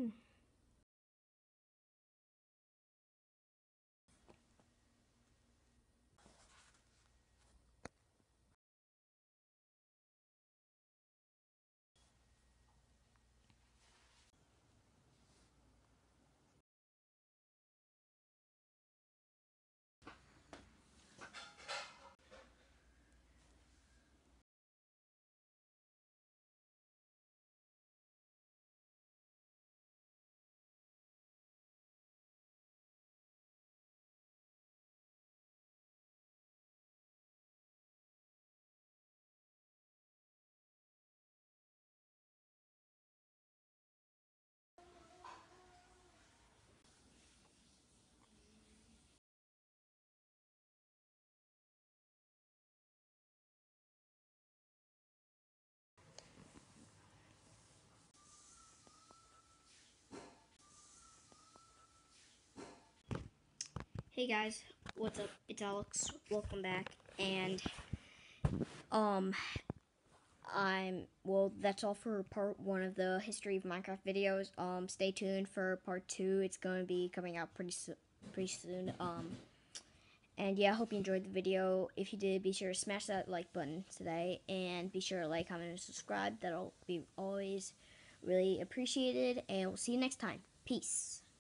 Hmm. Hey guys, what's up? It's Alex. Welcome back. And um I'm well that's all for part 1 of the history of Minecraft videos. Um stay tuned for part 2. It's going to be coming out pretty so pretty soon. Um and yeah, I hope you enjoyed the video. If you did, be sure to smash that like button today and be sure to like, comment, and subscribe. That'll be always really appreciated and we'll see you next time. Peace.